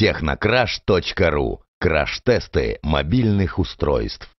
Технокраш.ру. Краш-тесты мобильных устройств.